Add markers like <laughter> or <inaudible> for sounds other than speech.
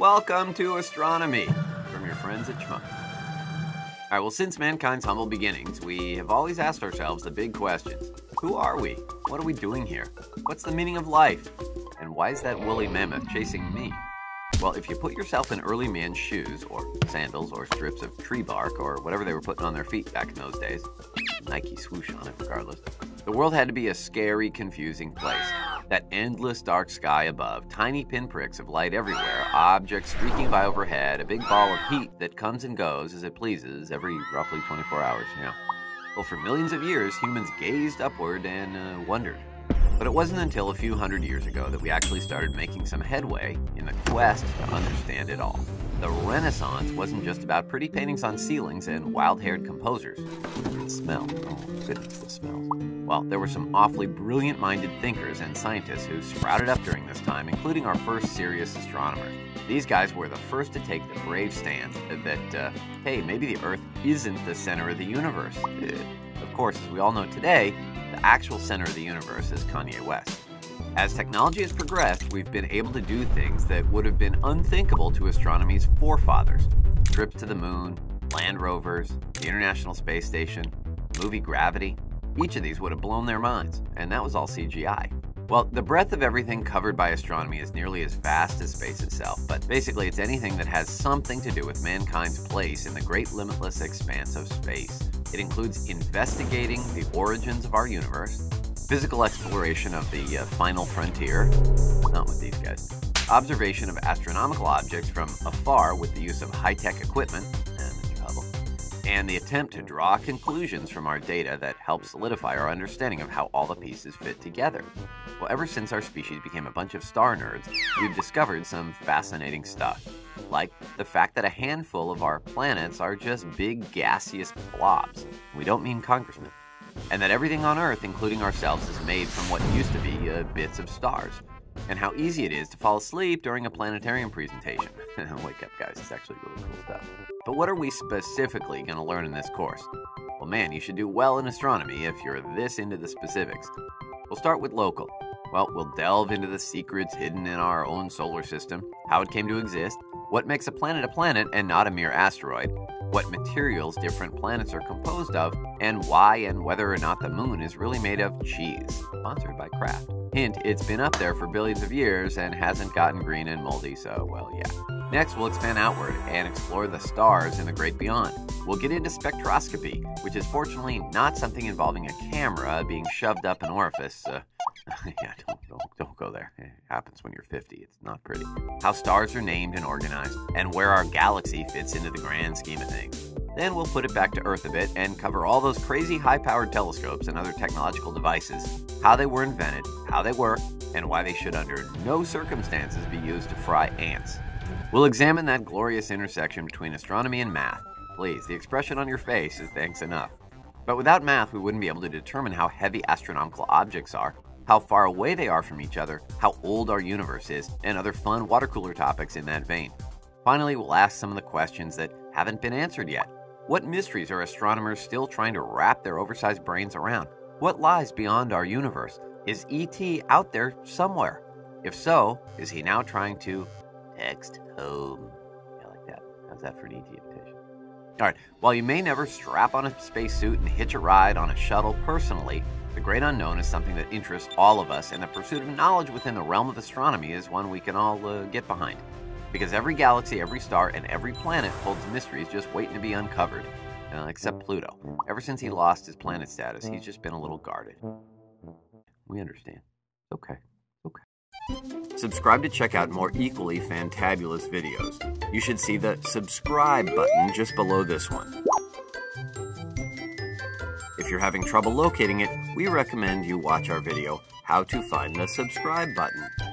Welcome to astronomy from your friends at Shmoop. All right, well, since mankind's humble beginnings, we have always asked ourselves the big questions Who are we? What are we doing here? What's the meaning of life? And why is that woolly mammoth chasing me? Well, if you put yourself in early man's shoes, or sandals, or strips of tree bark, or whatever they were putting on their feet back in those days, Nike swoosh on it regardless, the world had to be a scary, confusing place. That endless dark sky above, tiny pinpricks of light everywhere, objects streaking by overhead, a big ball of heat that comes and goes as it pleases every roughly 24 hours, know. Well, for millions of years, humans gazed upward and uh, wondered. But it wasn't until a few hundred years ago that we actually started making some headway in the quest to understand it all. The Renaissance wasn't just about pretty paintings on ceilings and wild haired composers. Smell. Oh, goodness, the smells. Well, there were some awfully brilliant minded thinkers and scientists who sprouted up during this time, including our first serious astronomers. These guys were the first to take the brave stand that, uh, hey, maybe the Earth isn't the center of the universe. Uh, of course, as we all know today, the actual center of the universe is Kanye West. As technology has progressed, we've been able to do things that would have been unthinkable to astronomy's forefathers trips to the moon, land rovers, the International Space Station, movie Gravity. Each of these would have blown their minds, and that was all CGI. Well, the breadth of everything covered by astronomy is nearly as vast as space itself, but basically it's anything that has something to do with mankind's place in the great limitless expanse of space. It includes investigating the origins of our universe, physical exploration of the uh, final frontier, not with these guys, observation of astronomical objects from afar with the use of high tech equipment, and the attempt to draw conclusions from our data that help solidify our understanding of how all the pieces fit together. Well, ever since our species became a bunch of star nerds, we've discovered some fascinating stuff. Like the fact that a handful of our planets are just big gaseous blobs. We don't mean congressmen. And that everything on Earth, including ourselves, is made from what used to be uh, bits of stars. And how easy it is to fall asleep during a planetarium presentation. <laughs> Wake up, guys, it's actually really cool stuff. But what are we specifically going to learn in this course? Well, man, you should do well in astronomy if you're this into the specifics. We'll start with local. Well, we'll delve into the secrets hidden in our own solar system, how it came to exist, what makes a planet a planet and not a mere asteroid, what materials different planets are composed of, and why and whether or not the moon is really made of cheese. Sponsored by Kraft. Hint, it's been up there for billions of years and hasn't gotten green and moldy, so, well, yeah. Next, we'll expand outward and explore the stars in the great beyond. We'll get into spectroscopy, which is fortunately not something involving a camera being shoved up an orifice. Uh, <laughs> yeah, don't, don't, don't go there. It happens when you're 50. It's not pretty. How stars are named and organized, and where our galaxy fits into the grand scheme of things. Then we'll put it back to Earth a bit and cover all those crazy high powered telescopes and other technological devices, how they were invented, how they work, and why they should under no circumstances be used to fry ants. We'll examine that glorious intersection between astronomy and math. Please, the expression on your face is thanks enough. But without math, we wouldn't be able to determine how heavy astronomical objects are, how far away they are from each other, how old our universe is, and other fun water cooler topics in that vein. Finally, we'll ask some of the questions that haven't been answered yet. What mysteries are astronomers still trying to wrap their oversized brains around? What lies beyond our universe? Is ET out there somewhere? If so, is he now trying to text home? I like that. How's that for an ET invitation? All right, while you may never strap on a spacesuit and hitch a ride on a shuttle personally, the great unknown is something that interests all of us, and the pursuit of knowledge within the realm of astronomy is one we can all uh, get behind. Because every galaxy, every star, and every planet holds mysteries just waiting to be uncovered. Uh, except Pluto. Ever since he lost his planet status, he's just been a little guarded. We understand. Okay. Subscribe to check out more equally fantabulous videos. You should see the subscribe button just below this one. If you're having trouble locating it, we recommend you watch our video, How to Find the Subscribe Button.